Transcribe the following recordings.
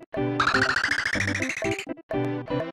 Thank you.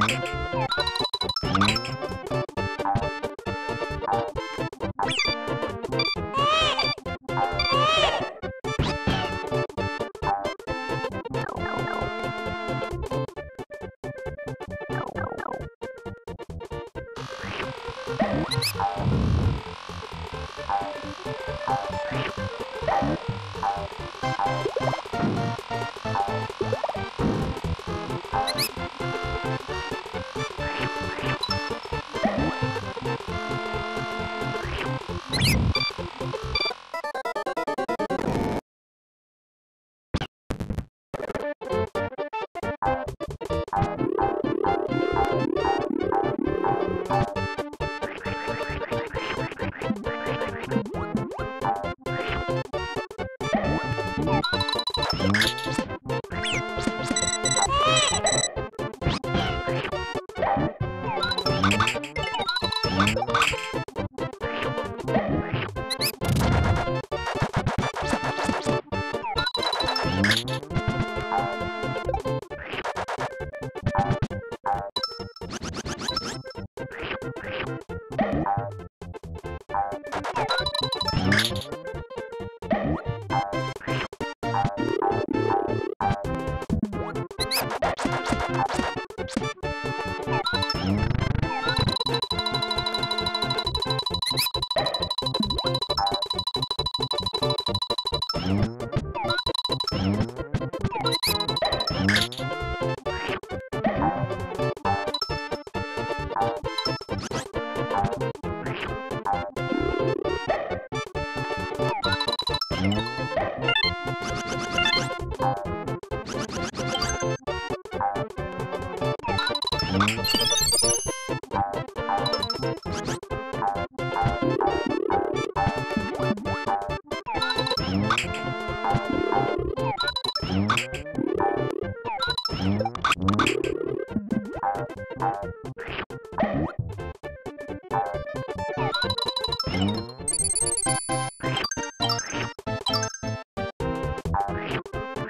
あっ! awesome.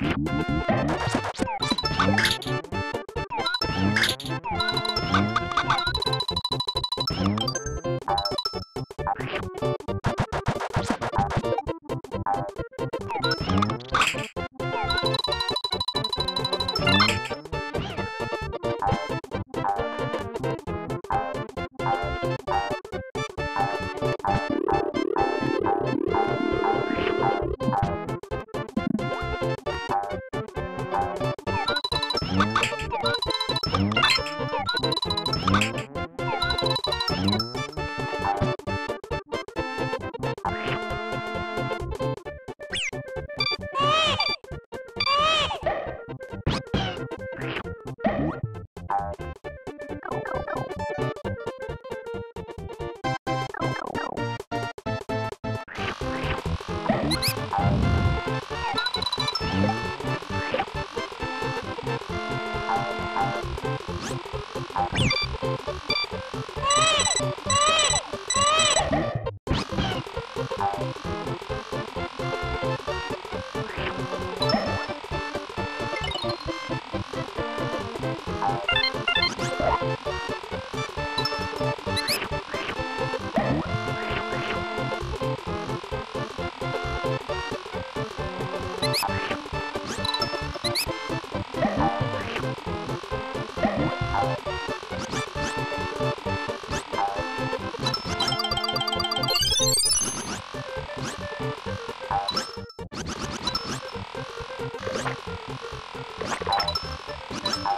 Música you. Bye.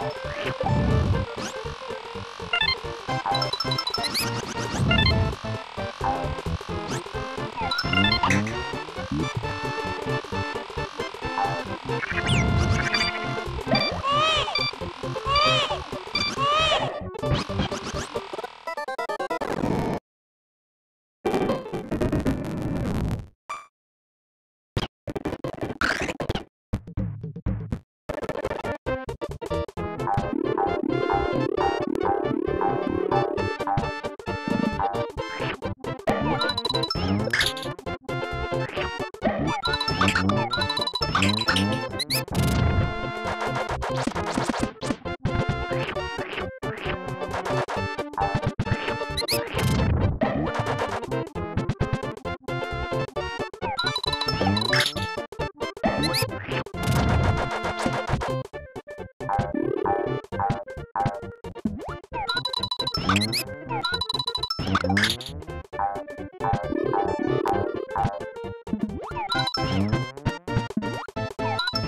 Oh, my God.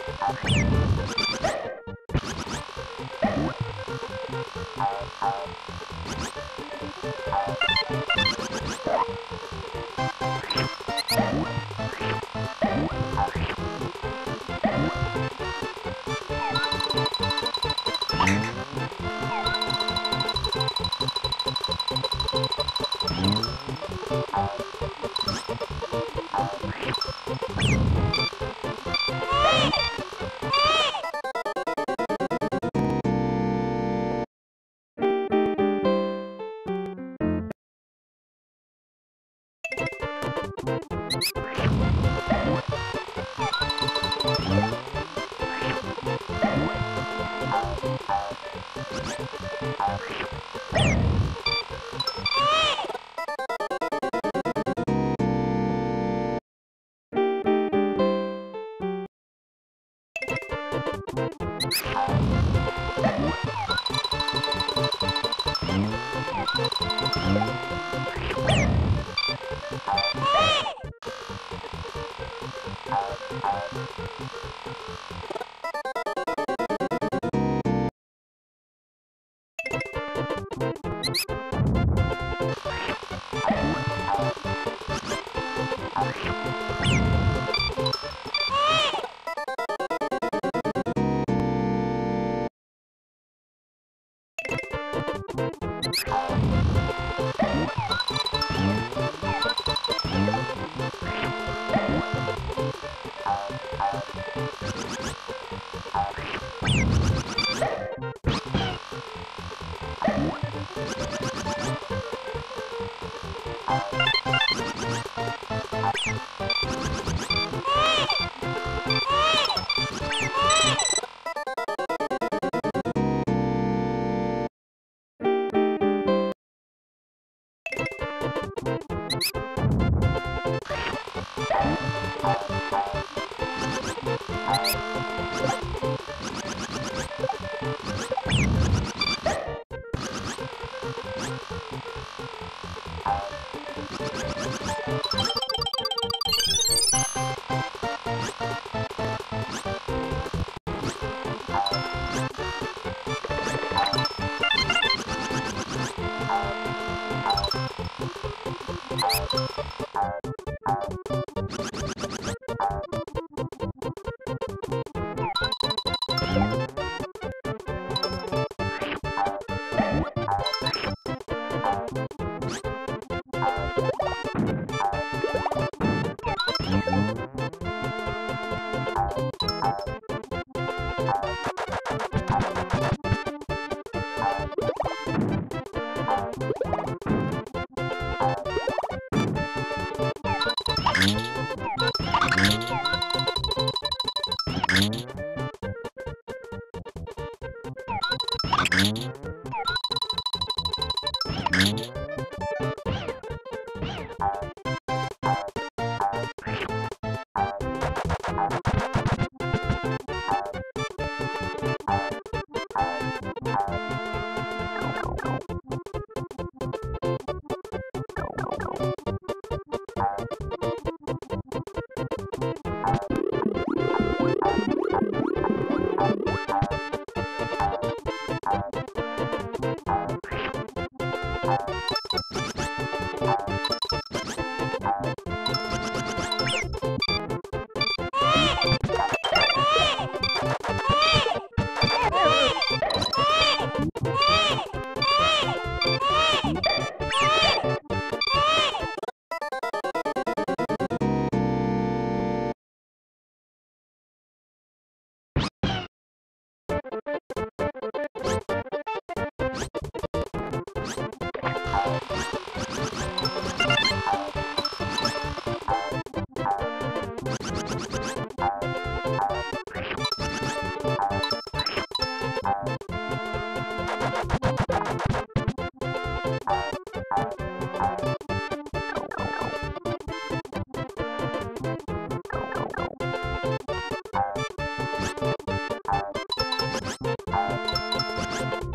Thank you. Hey! ななななな。あっ!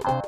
Thank